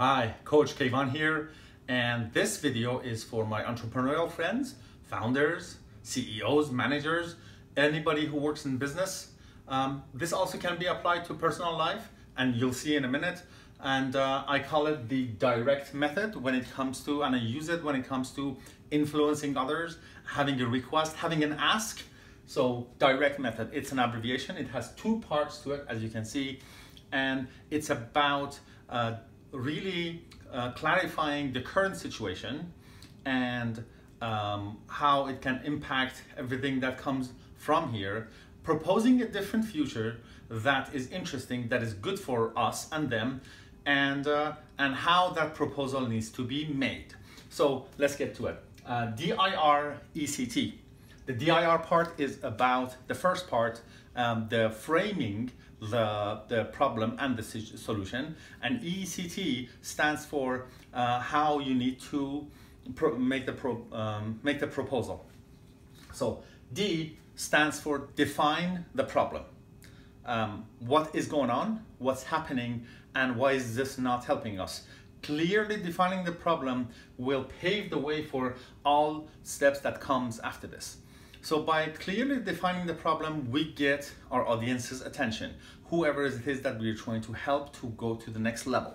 Hi, Coach Kayvan here, and this video is for my entrepreneurial friends, founders, CEOs, managers, anybody who works in business. Um, this also can be applied to personal life, and you'll see in a minute. And uh, I call it the direct method when it comes to, and I use it when it comes to influencing others, having a request, having an ask. So direct method, it's an abbreviation. It has two parts to it, as you can see, and it's about uh, really uh, clarifying the current situation and um, how it can impact everything that comes from here, proposing a different future that is interesting, that is good for us and them, and, uh, and how that proposal needs to be made. So let's get to it. Uh, D-I-R-E-C-T. The DIR part is about the first part, um, the framing the, the problem and the solution. And ECT stands for uh, how you need to make, the pro um, make the proposal. So D stands for define the problem. Um, what is going on, what's happening, and why is this not helping us? Clearly defining the problem will pave the way for all steps that comes after this. So by clearly defining the problem, we get our audience's attention, whoever it is that we're trying to help to go to the next level.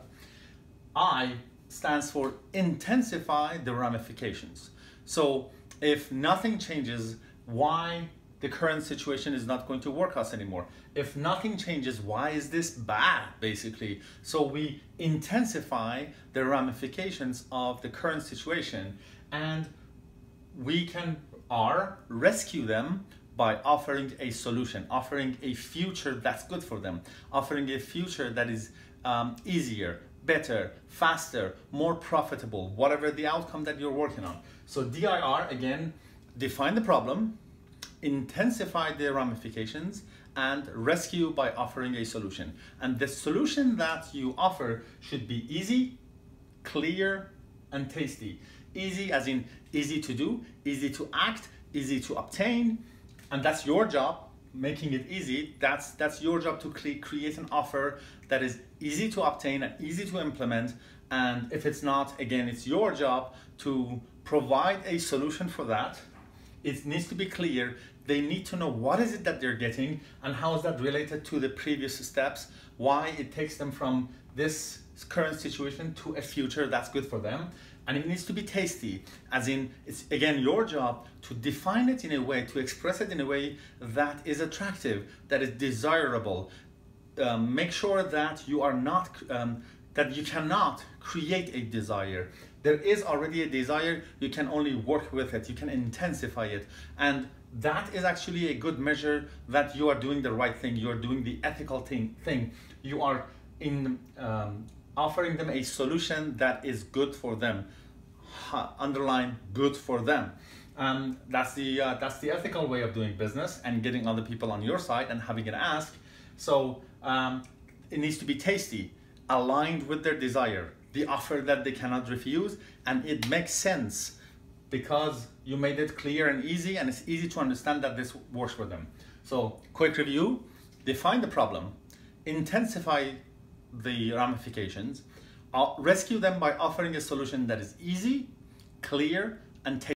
I stands for intensify the ramifications. So if nothing changes, why the current situation is not going to work us anymore. If nothing changes, why is this bad, basically? So we intensify the ramifications of the current situation and we can are rescue them by offering a solution, offering a future that's good for them, offering a future that is um, easier, better, faster, more profitable, whatever the outcome that you're working on. So DIR, again, define the problem, intensify the ramifications, and rescue by offering a solution. And the solution that you offer should be easy, clear, and tasty. Easy as in easy to do, easy to act, easy to obtain, and that's your job, making it easy. That's, that's your job to create an offer that is easy to obtain and easy to implement. And if it's not, again, it's your job to provide a solution for that. It needs to be clear. They need to know what is it that they're getting and how is that related to the previous steps, why it takes them from this current situation to a future that's good for them. And it needs to be tasty as in it's again your job to define it in a way to express it in a way that is attractive that is desirable. Um, make sure that you are not um, that you cannot create a desire there is already a desire you can only work with it you can intensify it and that is actually a good measure that you are doing the right thing you are doing the ethical thing thing you are in um, offering them a solution that is good for them. underline good for them. Um, that's the uh, that's the ethical way of doing business and getting other people on your side and having an ask. So um, it needs to be tasty, aligned with their desire, the offer that they cannot refuse, and it makes sense because you made it clear and easy, and it's easy to understand that this works for them. So quick review: define the problem, intensify the ramifications, I'll rescue them by offering a solution that is easy, clear, and